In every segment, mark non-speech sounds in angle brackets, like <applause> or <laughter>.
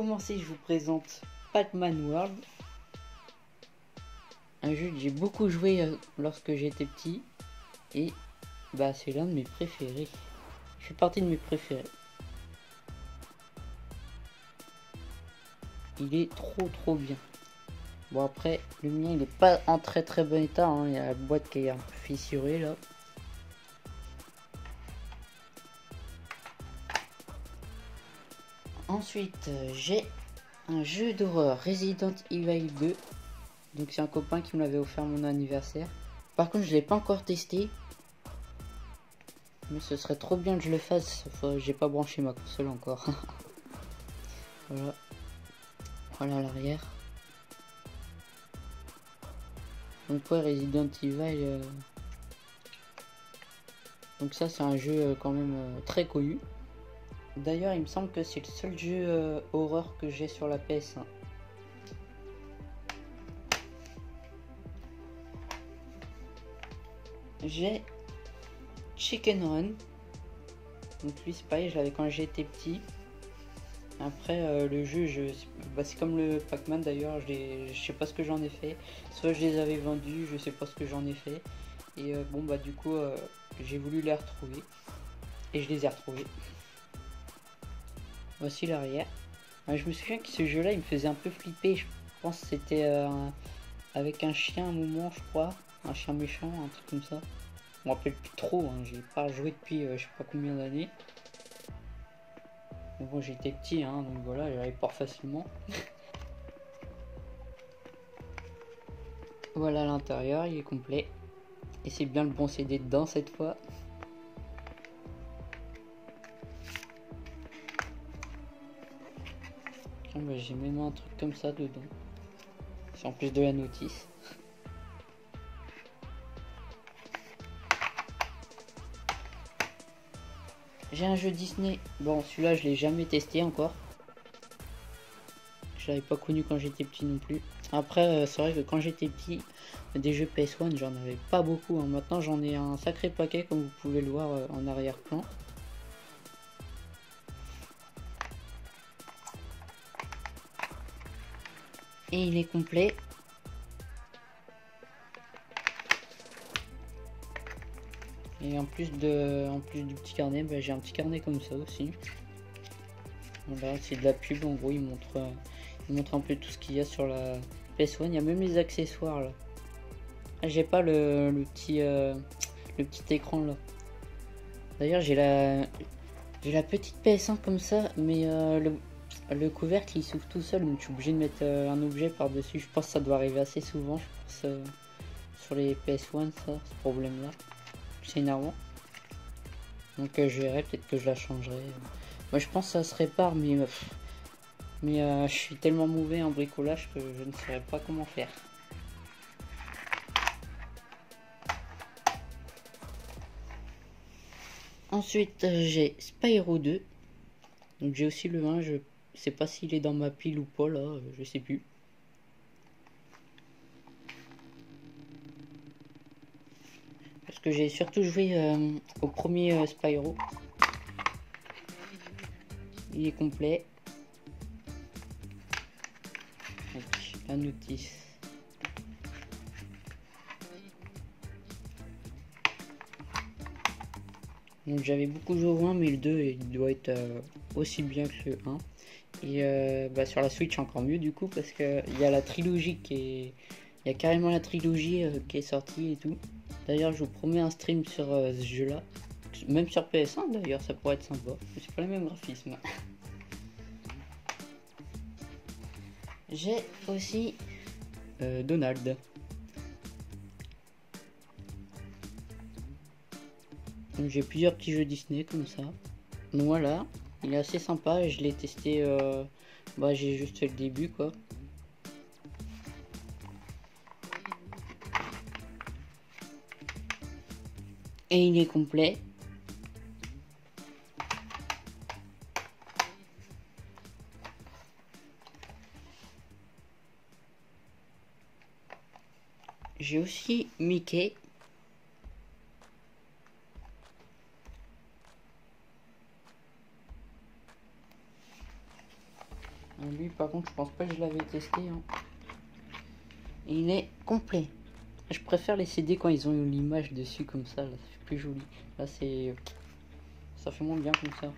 commencer, je vous présente Pac-Man World? Un jeu que j'ai beaucoup joué euh, lorsque j'étais petit. Et bah c'est l'un de mes préférés. Il fait partie de mes préférés. Il est trop trop bien. Bon après, le mien il est pas en très très bon état. Hein. Il y a la boîte qui est un peu fissurée là. Ensuite, euh, j'ai un jeu d'horreur Resident Evil 2. Donc c'est un copain qui me l'avait offert mon anniversaire. Par contre, je l'ai pas encore testé. Mais ce serait trop bien que je le fasse. J'ai pas branché ma console encore. <laughs> voilà. Voilà l'arrière. Donc ouais, Resident Evil. Euh, donc ça, c'est un jeu euh, quand même très connu. D'ailleurs, il me semble que c'est le seul jeu euh, horreur que j'ai sur la PS1. J'ai Chicken Run. Donc lui, c'est pareil, je l'avais quand j'étais petit. Après, euh, le jeu, je, bah, c'est comme le Pac-Man d'ailleurs, je sais pas ce que j'en ai fait. Soit je les avais vendus, je sais pas ce que j'en ai fait. Et euh, bon, bah du coup, j'ai voulu les retrouver. Et je les ai retrouvés. Voici l'arrière. je me souviens que ce jeu-là, il me faisait un peu flipper. Je pense que c'était euh, avec un chien à un moment, je crois. Un chien méchant, un truc comme ça. Je me rappelle plus trop. Hein. J'ai pas joué depuis euh, je sais pas combien d'années. Bon, j'étais petit, hein, donc voilà, j'arrive pas facilement. <laughs> voilà l'intérieur, il est complet. Et c'est bien le bon CD dedans cette fois. J'ai même un truc comme ça dedans. C'est en plus de la notice. J'ai un jeu Disney. Bon, celui-là, je l'ai jamais testé encore. Je l'avais pas connu quand j'étais petit non plus. Après, euh, c'est vrai que quand j'étais petit, des jeux PS1, j'en avais pas beaucoup. Hein. Maintenant, j'en ai un sacré paquet, comme vous pouvez le voir euh, en arrière-plan. Et il est complet. Et en plus de, en plus du petit carnet, bah, j'ai un petit carnet comme ça aussi. Voilà, c'est de la pub. En gros, il montre, il montre un peu tout ce qu'il y a sur la PS1. Il y a même les accessoires là. Ah, j'ai pas le, petit, euh, le petit écran là. D'ailleurs, j'ai la, j'ai la petite PS1 comme ça, mais euh, le, le couvercle il s'ouvre tout seul donc je suis obligé de mettre euh, un objet par dessus je pense que ça doit arriver assez souvent je pense euh, sur les PS1 ça ce problème là c'est énervant. Donc euh, je verrai peut-être que je la changerai. Moi je pense que ça se répare mais mais je suis tellement mauvais en bricolage que je ne saurais pas comment faire. Ensuite, j'ai Spyro 2. Donc j'ai aussi le 1, je je sais pas s'il est dans ma pile ou pas là, je sais plus. Parce que j'ai surtout joué euh, au premier euh, Spyro. Il est complet. la notice. Donc j'avais beaucoup joué au 1 mais le 2 il doit être euh, aussi bien que le 1. Et euh, bah, sur la Switch encore mieux du coup parce que il y a la trilogie qui est. Il y a carrément la trilogie euh, qui est sortie et tout. D'ailleurs je vous promets un stream sur ce jeu là. Même sur PS1 d'ailleurs ça pourrait être sympa. Mais c'est pas le même graphisme. <laughs> J'ai aussi Donald. J'ai plusieurs petits jeux Disney comme ça. Voilà, il est assez sympa, je l'ai testé, euh, bah j'ai juste fait le début quoi. Et il est complet. J'ai aussi Mickey Lui, par contre, je pense pas que je l'avais testé. Hein. Il est complet. Je préfère les CD quand ils ont eu l'image dessus comme ça. C'est plus joli. Là, c'est. Ça fait moins bien comme ça.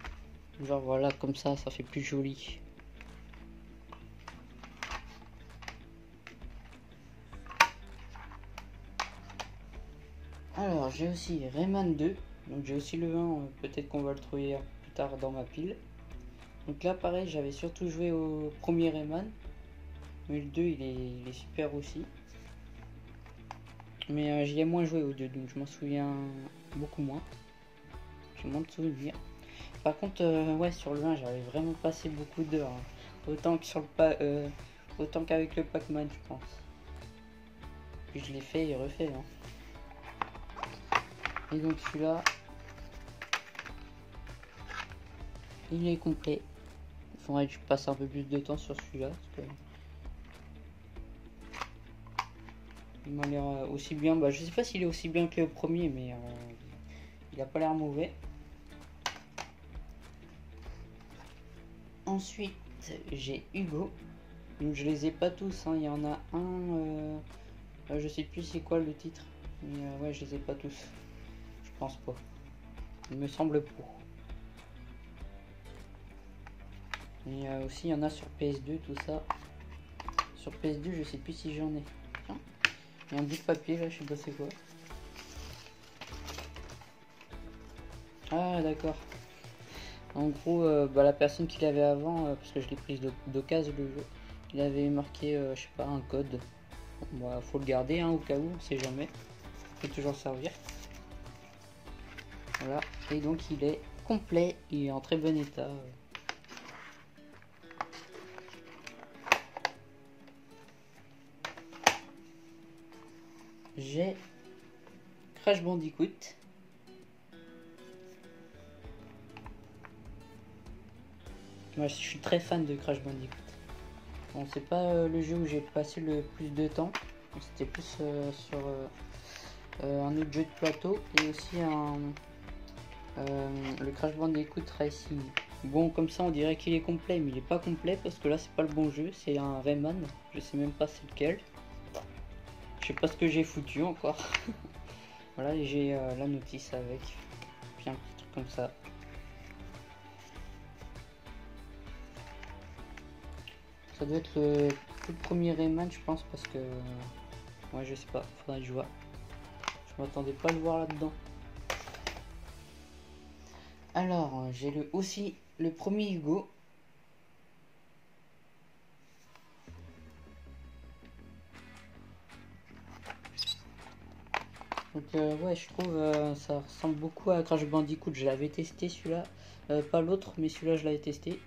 Genre voilà, comme ça, ça fait plus joli. Alors, j'ai aussi Rayman 2. Donc, j'ai aussi le 1. Euh, peut-être qu'on va le trouver plus tard dans ma pile. Donc là, pareil, j'avais surtout joué au premier Rayman. Mais le 2, il est, super aussi. Mais euh, j'y ai moins joué au 2, donc je m'en souviens beaucoup moins. J'ai moins de souvenirs. Par contre, euh, ouais, sur le 1, j'avais vraiment passé beaucoup d'heures. Hein. Autant que sur le pas, euh, autant qu'avec le Pac-Man, je pense. Puis je l'ai fait et refait. Hein. Et donc celui-là, il est complet. Faudrait je passe un peu plus de temps sur celui-là. Il m'a l'air euh, aussi bien. Bah, je sais pas s'il est aussi bien que le premier, mais il a pas l'air mauvais. Ensuite, j'ai Hugo. Donc, je les ai pas tous. Hein. Il y en a un. Euh, euh, je sais plus c'est quoi le titre. Mais euh, ouais, je les ai pas tous. Je pense pas. Il me semble pas. Et aussi, il y en a sur PS2, tout ça. Sur PS2, je sais plus si j'en ai. Il y a un bout de papier là, je sais pas c'est quoi. Ah, d'accord. En gros, euh, bah, la personne qui l'avait avant, euh, parce que je l'ai prise d'occasion le jeu, il avait marqué, euh, je sais pas, un code. Bon, bah, faut le garder hein, au cas où, on sait jamais. peut toujours servir. Voilà, et donc il est complet, il est en très bon état. J'ai Crash Bandicoot. Moi, je suis très fan de Crash Bandicoot. Bon, c'est pas euh, le jeu où j'ai passé le plus de temps. C'était plus euh, sur euh, un autre jeu de plateau et aussi le Crash Bandicoot Racing. Bon, comme ça, on dirait qu'il est complet, mais il est pas complet parce que là, c'est pas le bon jeu. C'est un Rayman. Je sais même pas c'est lequel. Je sais pas ce que j'ai foutu encore. <laughs> voilà, j'ai la notice avec. Puis un petit truc comme ça. Ça doit être le premier Rayman, je pense, parce que. Moi, je sais pas, faudrait que je vois. Je m'attendais pas à le voir là-dedans. Alors, j'ai le aussi le premier Hugo. Donc euh, ouais, je trouve euh, ça ressemble beaucoup à Crash Bandicoot. Je l'avais testé celui-là, euh, pas l'autre, mais celui-là je l'avais testé.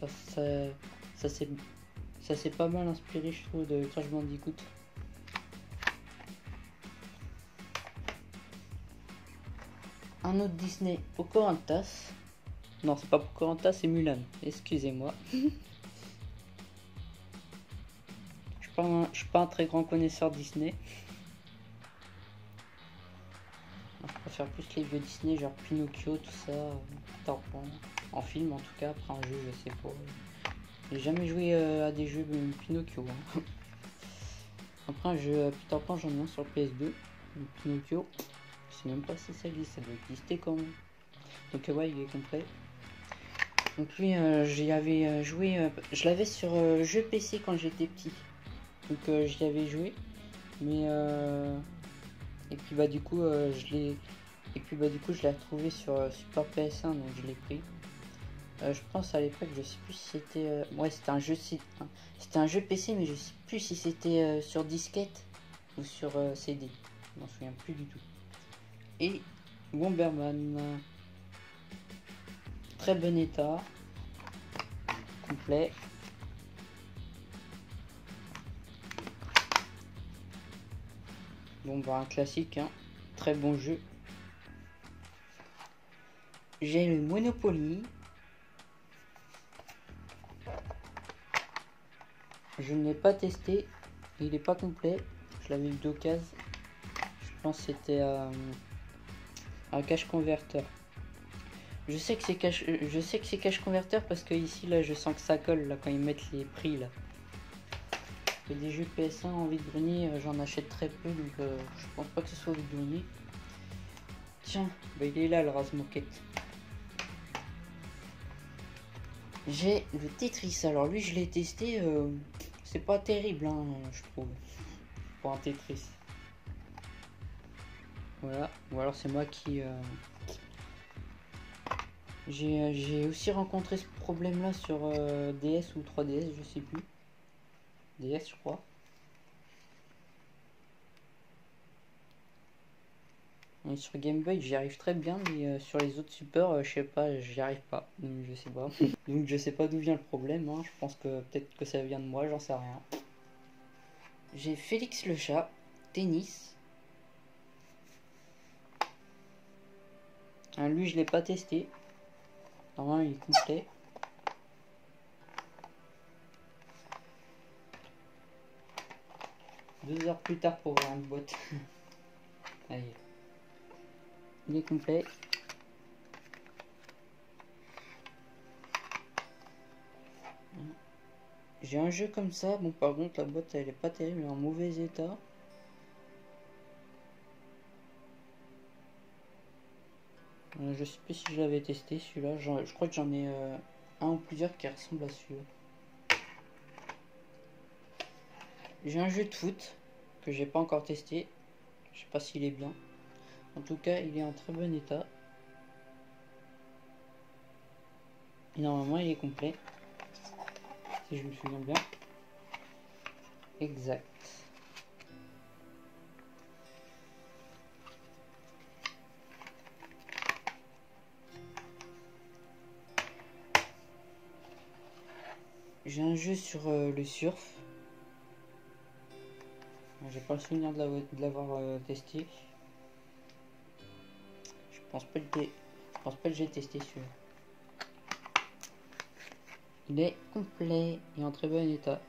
Ça, ça, ça s'est pas mal inspiré, je trouve, de Crash Bandicoot. Un autre Disney, Pocahontas. Non, c'est pas Pocahontas, c'est Mulan. Excusez-moi. <laughs> je suis pas un très grand connaisseur Disney. Plus les vieux Disney, genre Pinocchio, tout ça. En film, en tout cas. Après un jeu, je sais pas. J'ai jamais joué euh, à des jeux Pinocchio. Hein. <laughs> Après un jeu euh, Peter Pan, j'en ai un sur PS2. Pinocchio. Je sais même pas si ça existe, ça doit exister quand même. Donc euh, ouais, il est complet. Donc lui, j'y avais joué, je l'avais sur jeu PC quand j'étais petit. Donc j'y avais joué. Mais et puis bah du coup je l'ai et puis bah du coup je l'ai retrouvé sur Super PS1 donc je l'ai pris. Euh, je pense à l'époque, je sais plus si c'était. Euh, ouais, c'était un jeu. C'était un jeu PC, mais je sais plus si c'était euh, sur disquette ou sur CD. Je m'en souviens plus du tout. Et Bomberman. Très bon état. Complet. Bon, bah, un classique, hein. Très bon jeu. J'ai le Monopoly. Je ne l'ai pas testé. Il n'est pas complet. Je l'avais eu d'occasion. Je pense que c'était un cache converteur. Je sais que c'est cache, euh, je sais que c'est cache converteur parce que ici là, je sens que ça colle là quand ils mettent les prix là. Et des jeux PS1 en vide grenier, euh, j'en achète très peu donc euh, je pense pas que ce soit vide grenier. Tiens, bah il est là le Razmoket. J'ai le Tetris. Alors lui, je l'ai testé. c'est pas terrible, hein, je trouve, pour un Tetris. Voilà. Ou alors c'est moi qui. Euh, j'ai aussi rencontré ce problème là sur euh, DS ou 3DS, je sais plus. DS, je crois. Sur Game Boy, j'y arrive très bien, mais euh, sur les autres supports, je sais pas, j'y arrive pas. Donc je sais pas. <laughs> donc je sais pas d'où vient le problème. Hein. Je pense que peut-être que ça vient de moi, j'en sais rien. J'ai Félix le chat, tennis. Ah, lui, je l'ai pas testé. Normalement, il est complet. Deux heures plus tard pour voir une boîte. <laughs> Allez. Il est complet. J'ai un jeu comme ça. Bon, par contre, la boîte, elle est pas terrible, elle est en mauvais état. Euh, je sais plus si je l'avais testé celui-là. Je crois que j'en ai euh, un ou plusieurs qui ressemblent à celui-là. J'ai un jeu de foot que j'ai pas encore testé. Je sais pas s'il est bien. En tout cas, il est en très bon état. Normalement, il est complet. Si je me souviens bien. Exact. J'ai un jeu sur euh, le surf. J'ai pas le souvenir de l'avoir euh, testé. Je pense pas que j'ai testé celui-là. Il est complet et en très bon état.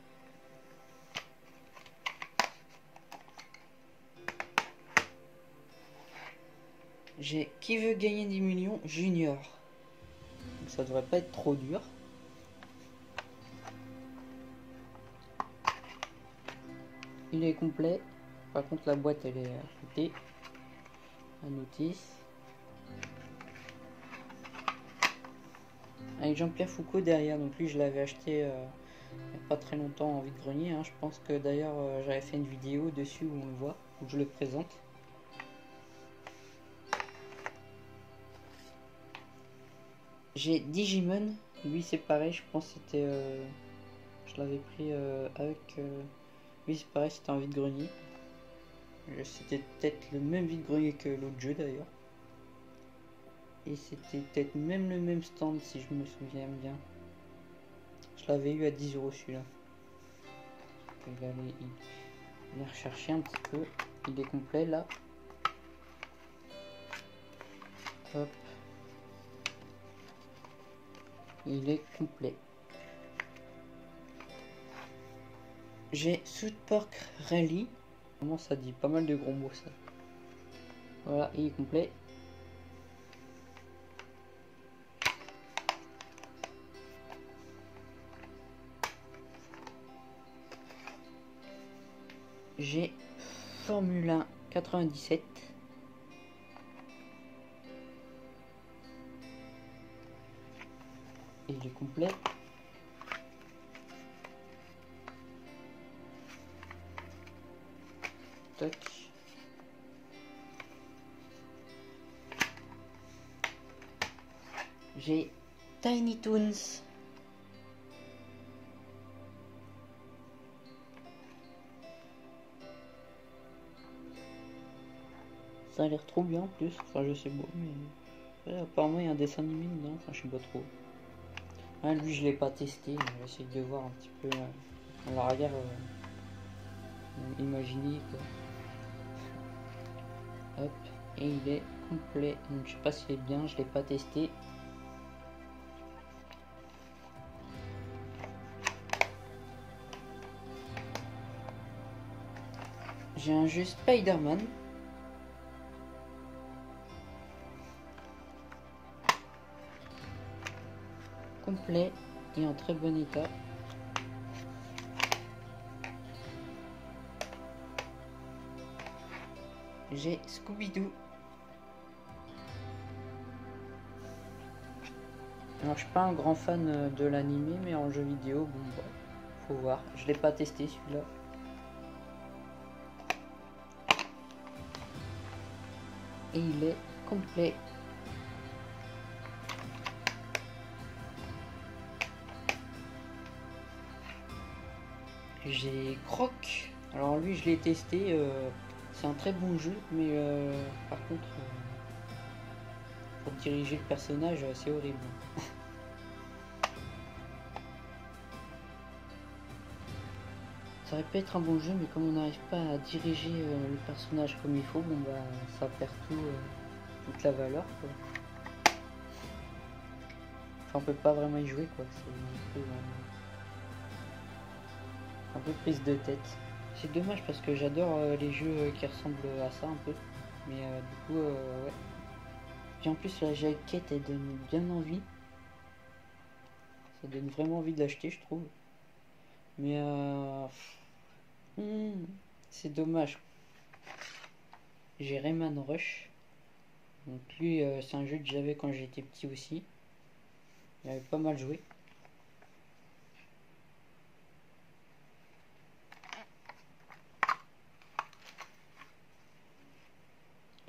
J'ai qui veut gagner 10 millions junior. ça devrait pas être trop dur. Il est complet. Par contre, la boîte, elle est côté. La notice. Avec Jean-Pierre Foucault derrière. Donc lui, je l'avais acheté euh, il n'y a pas très longtemps en vide-grenier. Hein. Je pense que d'ailleurs, euh, j'avais fait une vidéo dessus où on le voit, où je le présente. J'ai Digimon. Lui, c'est pareil. Je pense que c'était... Euh, je l'avais pris avec... Oui, c'est pareil, c'était un vide-grenier. C'était peut-être le même vide-grenier que l'autre jeu d'ailleurs. Et c'était peut-être même le même stand si je me souviens bien. Je l'avais eu à 10 euros celui-là. Il va aller, il, rechercher un petit peu. Il est complet là. Hop. Il est complet. J'ai South Park Rally. Comment ça dit? Pas mal de gros mots ça. Voilà, il est complet. J'ai Formule 1 97. Il est complet. J'ai Tiny Toons. Ça a l'air trop bien en plus. Enfin, je sais pas, mais apparemment il y a un dessin animé dedans. Enfin, je sais pas trop. Lui, je l'ai pas testé. Je vais essayer de voir un petit peu euh, l'arrière. Euh, imaginer quoi. <laughs> Hop, et il est complet. Je sais pas s'il est bien, je l'ai pas testé. J'ai un jeu Spider-Man. Complet et en très bon état. J'ai Scooby-Doo. Alors je suis pas un grand fan euh, de l'animé mais en jeu vidéo, bon bah, faut voir. Je l'ai pas testé celui-là. Et il est complet. J'ai Croc. Alors lui je l'ai testé. euh, c'est un très bon jeu, mais euh, par contre, euh, pour diriger le personnage, c'est horrible. <laughs> Ça aurait pu être un bon jeu, mais comme on n'arrive pas à diriger le personnage comme il faut, bon bah ça perd tout, toute la valeur. Quoi. Enfin, on peut pas vraiment y jouer, quoi. C'est un peu prise de tête. C'est dommage parce que j'adore euh, les jeux euh, qui ressemblent à ça un peu. Mais euh, du coup, ouais. Puis en plus, la jaquette, elle donne bien envie. Ça donne vraiment envie de l'acheter, je trouve. Mais hmm, c'est dommage. J'ai Rayman Rush. Donc lui, c'est un jeu que j'avais quand j'étais petit aussi. J'avais pas mal joué.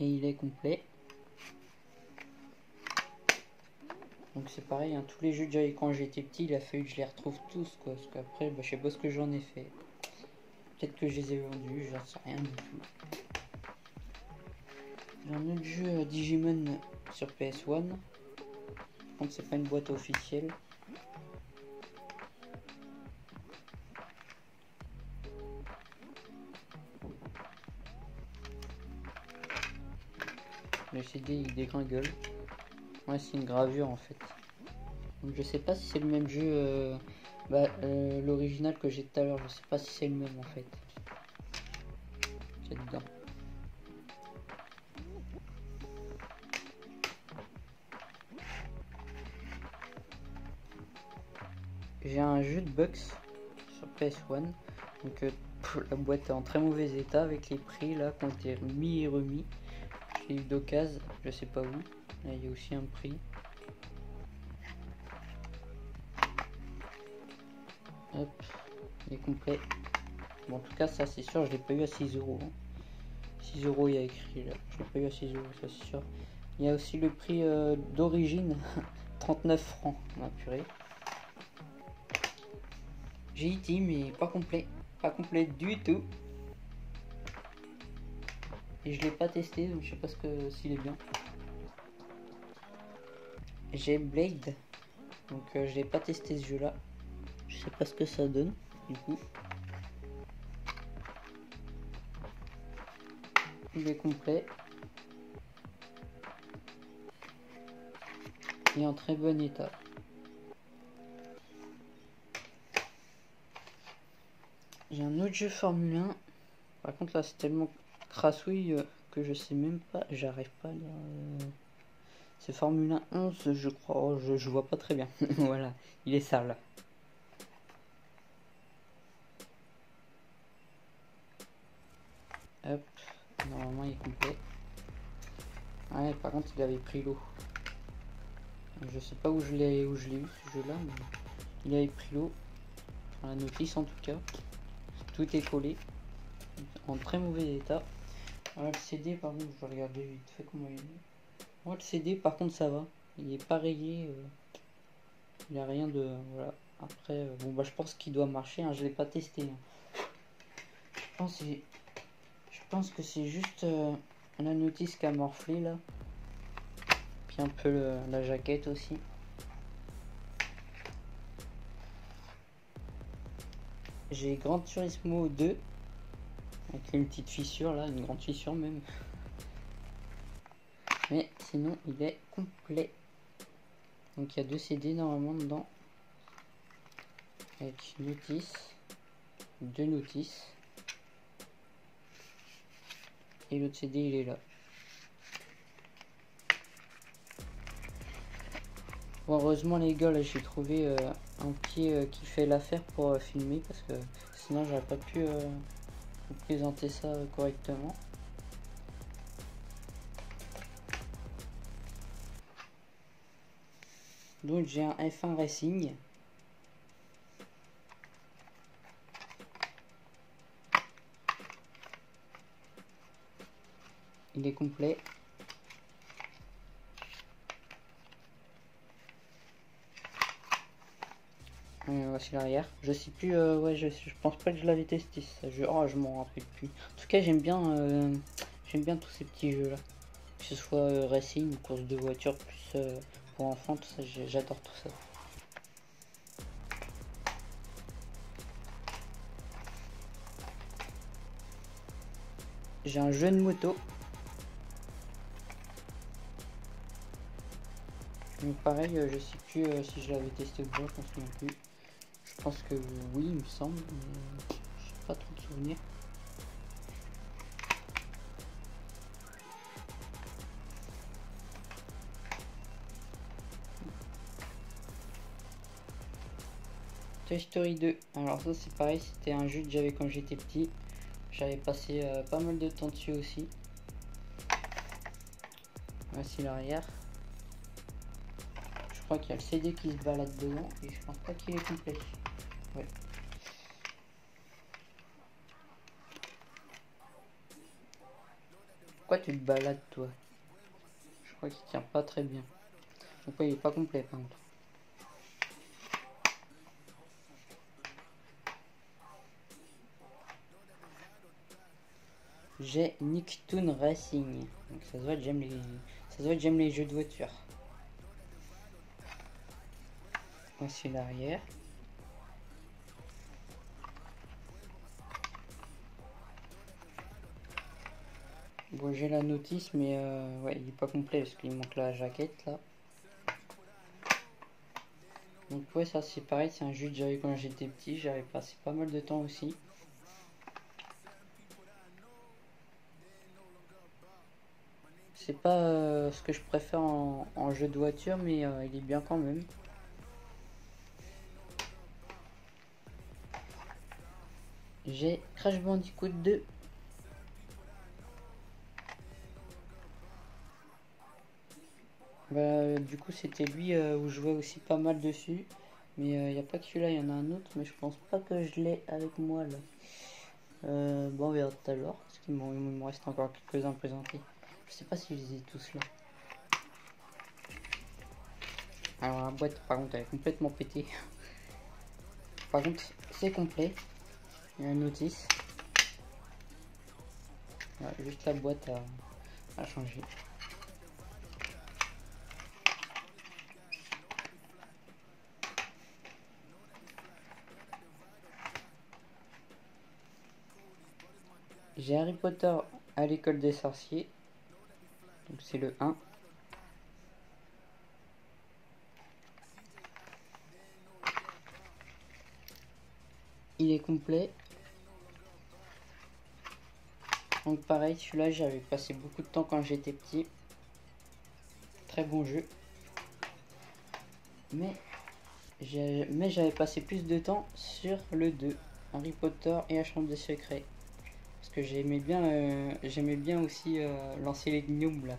Il est complet. Donc c'est pareil, hein, tous les jeux que j'avais quand j'étais petit, il a fallu que je les retrouve tous, quoi. Parce qu'après, bah, je sais pas ce que j'en ai fait. Peut-être que je les ai vendus, j'en sais rien du tout. Un autre jeu euh, Digimon sur PS1. Par contre, c'est pas une boîte officielle. Il dégringole. Ouais, c'est une gravure en fait. Donc, je sais pas si c'est le même jeu. euh, bah, euh, l'original que j'ai tout à l'heure, je sais pas si c'est le même en fait. J'ai un jeu de box sur PS1. Donc euh, la boîte est en très mauvais état avec les prix là qui ont été mis et remis. Eu d'occasion, je sais pas où. Là il y a aussi un prix. Hop, il est complet. Bon, en tout cas, ça c'est sûr, je l'ai pas eu à 6 euros. hein. 6 euros, il y a écrit là. Je l'ai pas eu à 6 euros, ça c'est sûr. Il y a aussi le prix euh, d'origine, <laughs> 39 francs. Ah, purée. J'ai été, mais pas complet. Pas complet du tout. Et je l'ai pas testé, donc je sais pas ce que s'il est bien. J'ai Blade. Donc euh, je l'ai pas testé ce jeu là. Je sais pas ce que ça donne du coup. Il est complet. Et en très bon état. J'ai un autre jeu Formule 1. Par contre là c'est tellement crassouille euh, que je sais même pas. J'arrive pas à lire. euh, C'est Formule 1 11 je crois. Oh, je, vois pas très bien. <laughs> voilà. Il est sale. Hop. Normalement il est complet. Ouais par contre il avait pris l'eau. Je sais pas où je l'ai où je l'ai eu ce jeu là mais il avait pris l'eau. La notice en tout cas. Tout est collé. En très mauvais état. Le CD par contre je vais regarder vite fait comment il est. Moi le CD par contre ça va. Il est pas rayé. euh, Il n'y a rien de. Voilà. Après, euh, bon bah je pense qu'il doit marcher, hein, je l'ai pas testé. hein. Je pense que c'est- je pense que c'est juste euh, la notice qui a morflé là. Puis un peu le- la jaquette aussi. J'ai Grand Turismo 2 une petite fissure là, une grande fissure même. Mais sinon il est complet. Donc il y a deux CD normalement dedans. Avec une notice, deux notices. Et l'autre CD il est là. heureusement les gars, là j'ai trouvé euh, un pied euh, qui fait l'affaire pour euh, filmer parce que sinon j'aurais pas pu présenter ça correctement. Donc j'ai un F1 Racing. Il est complet. Voici l'arrière. Je sais plus, euh, ouais, je, je, pense pas que je l'avais testé ça. Je, oh, je m'en rappelle plus. En tout cas, j'aime bien, euh, j'aime bien tous ces petits jeux là. Que ce soit euh, racing, course de voiture, plus pour enfants, tout ça, j'adore tout ça. J'ai un jeu de moto. Mais pareil, je sais plus si je l'avais testé ou pas, je pense plus. Je pense que oui, il me semble, mais j'ai pas trop de souvenirs. Toy Story 2. Alors ça c'est pareil, c'était un jeu que j'avais quand j'étais petit. J'avais passé euh, pas mal de temps dessus aussi. Voici l'arrière. Je crois qu'il y a le CD qui se balade dedans et je pense pas qu'il est complet. Pourquoi tu te balades toi? Je crois qu'il tient pas très bien. Pourquoi il est pas complet par contre J'ai Nicktoon Racing. Donc ça se voit j'aime les. Ça se j'aime les jeux de voiture. Voici l'arrière. Bon, j'ai la notice, mais euh, ouais, il est pas complet parce qu'il manque la jaquette là. Donc ouais, ça c'est pareil, c'est un jeu que j'avais quand j'étais petit, j'avais passé pas mal de temps aussi. C'est pas euh, ce que je préfère en, jeu de voiture, mais euh, il est bien quand même. J'ai Crash Bandicoot 2 Bah, du coup, c'était lui euh, où je jouais aussi pas mal dessus. Mais il euh, n'y a pas que celui-là, il y en a un autre, mais je pense pas que je l'ai avec moi là. Euh, bon, on verra tout à l'heure, parce qu'il me reste encore quelques-uns présentés. Je sais pas si je les ai tous là. Alors la boîte, par contre, elle est complètement pétée. <laughs> Par contre, c'est complet. Il y a une notice. juste la boîte à changer. J'ai Harry Potter à l'école des sorciers. Donc c'est le 1. Il est complet. Donc pareil, celui-là j'avais passé beaucoup de temps quand j'étais petit. Très bon jeu. Mais j'avais passé plus de temps sur le 2. Harry Potter et la chambre des secrets que j'aimais bien, euh, j'aimais bien aussi euh, lancer les gnomes là.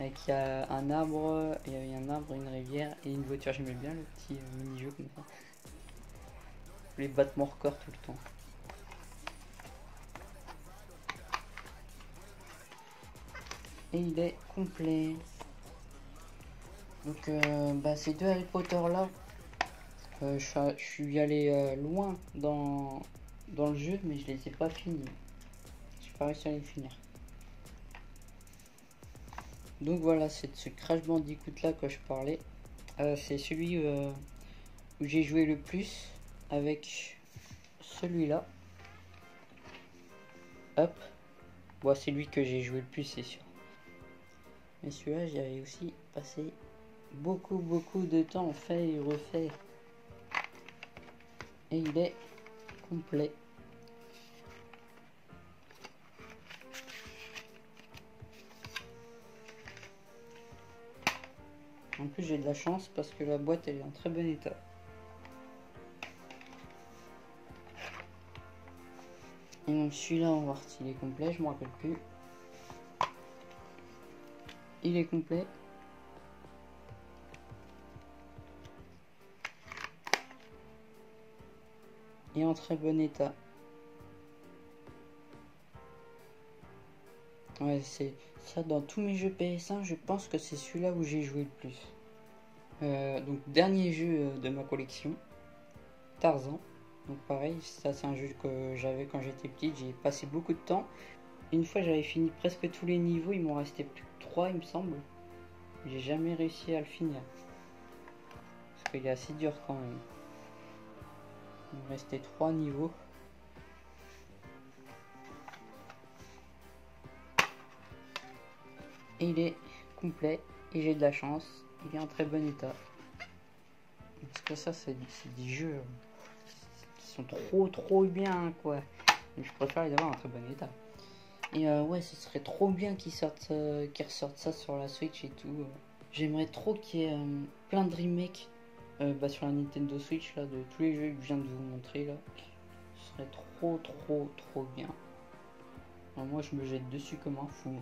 Avec un arbre, il y avait un arbre, une rivière et une voiture. J'aimais bien le petit euh, mini-jeu comme ça. Les battre mon record tout le temps. Et il est complet. Donc bah, ces deux Harry Potter là, je, suis allé loin dans, dans le jeu, mais je les ai pas finis. J'ai pas réussi à les finir. Donc voilà, c'est ce Crash Bandicoot là que je parlais. Euh, c'est celui euh, où j'ai joué le plus avec celui-là. Hop. Bon, c'est lui que j'ai joué le plus, c'est sûr. Mais celui-là, j'avais aussi passé beaucoup, beaucoup de temps fait et refaire. Et il est complet. En plus j'ai de la chance parce que la boîte elle est en très bon état. Et donc celui-là, on va voir s'il est complet, je me rappelle plus. Il est complet. En très bon état. Ouais, c'est ça dans tous mes jeux PS1, je pense que c'est celui-là où j'ai joué le plus. Euh, donc dernier jeu euh, de ma collection, Tarzan. Donc pareil, ça c'est un jeu que j'avais quand j'étais petit, j'ai passé beaucoup de temps. Une fois j'avais fini presque tous les niveaux, il m'en restait plus que 3 il me semble. J'ai jamais réussi à le finir. Parce qu'il est assez dur quand même. Il me restait 3 niveaux. Et il est complet et j'ai de la chance. Il est en très bon état. Parce que ça c'est des jeux trop trop bien quoi. je préfère les avoir en très bon état. Et euh, ouais, ce serait trop bien qu'ils sortent, euh, ressortent ça sur la Switch et tout. J'aimerais trop qu'il y ait euh, plein de remakes bah, sur la Nintendo Switch là, de tous les jeux que je viens de vous montrer là. Ce serait trop trop trop bien. moi je me jette dessus comme un fou.